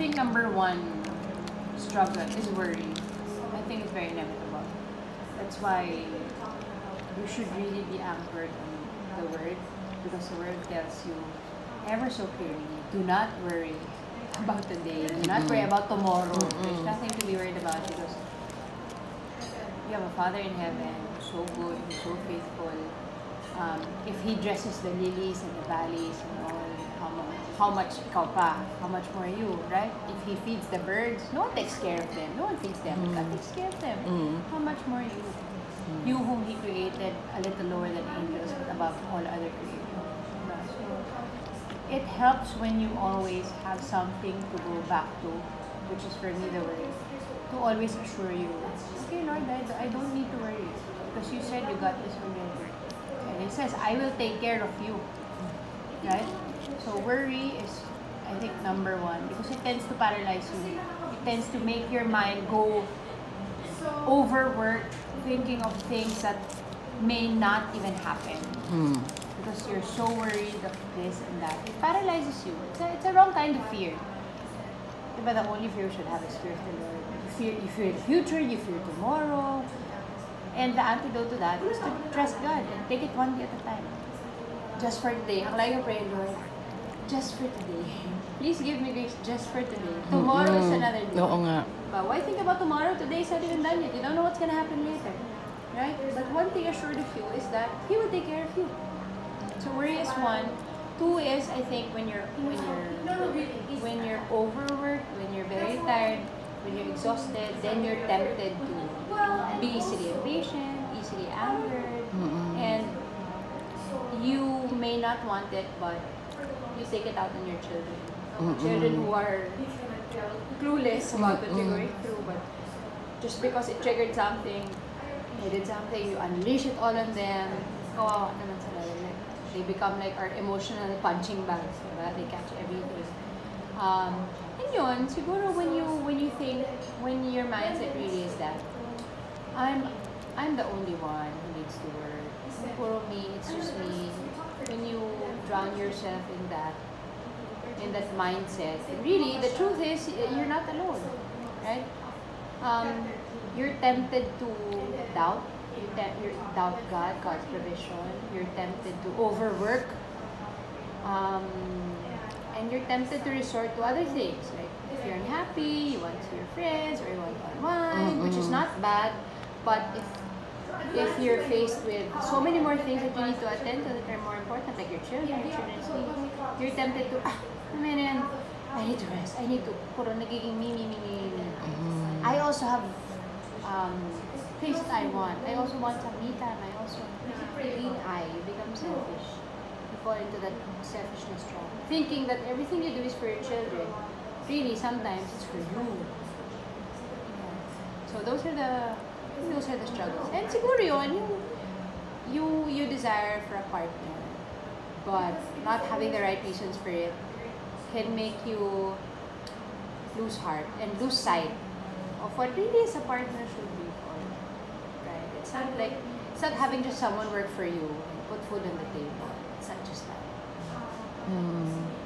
think number one struggle is worry. I think it's very inevitable. That's why you should really be anchored on the word because the word tells you ever so clearly, do not worry about today. Do not worry about tomorrow. There's nothing to be worried about because you have a Father in heaven who's so good, who's so faithful. Um, if He dresses the lilies and the valleys and all, how much, ikaw pa, how much more you, right? If He feeds the birds, no one takes care of them. No one feeds them. God mm. takes care of them. Mm. How much more you? Mm. You whom He created a little lower than angels, but above all other creation. Diba? So, it helps when you always have something to go back to, which is for me the word, to always assure you, okay, Lord, I, I don't need to worry. Because you said you got this from your word. And it says, I will take care of you. Right? So worry is, I think, number one. Because it tends to paralyze you. It tends to make your mind go overwork, thinking of things that may not even happen Mm. because you're so worried of this and that. It paralyzes you. It's a, it's a wrong kind of fear. But the only fear you should have is fear of the Lord. You fear, you fear the future, you fear tomorrow. And the antidote to that is to trust God and take it one day at a time. Just for today. Ang like pray, Lord, just for today. Please give me grace just for today. Tomorrow is Mm. another day. Oo nga. But why think about tomorrow? Today is not even done yet. You don't know what's gonna happen later. Right? But one thing assured of you is that He will take care of you. So worry is one. Two is I think when you're when you're when you're overworked, when you're very tired, when you're exhausted, then you're tempted to be easily impatient, easily angered, and you may not want it, but you take it out on your children. Children who are clueless about what you're going through, but just because it triggered something, they did something, you unleash it all on them. Kawawa naman sila. Like, they become like our emotional punching bags. Diba? They catch everything. Um, and yun, siguro when you when you think, when your mindset really is that, I'm I'm the only one who needs to work. Puro me, it's just me. When you drown yourself in that, in that mindset, really, the truth is, you're not alone, right? Um, you're tempted to doubt. You te- you doubt God, God's provision. You're tempted to overwork. Um, and you're tempted to resort to other things. Like, if you're unhappy, you want to see your friends, or you want to unwind, which is not bad. But if if you're faced with so many more things that you need to attend to that are more important, like your children, your children's needs, you're tempted to, ah, ano yan, I need to rest. I need to, puro nagiging me, me, me, me, me. I also have um, things I want. I also want some me time. I also, being I, you become selfish. You fall into that selfishness trap. Thinking that everything you do is for your children. Really, sometimes it's for you. Yeah. So those are the those are the struggles. And siguro yun, yung you you desire for a partner, but not having the right reasons for it can make you lose heart and lose sight of what really is a partner should be for. Right? It's not like it's not having just someone work for you and put food on the table. It's not just that. Mm.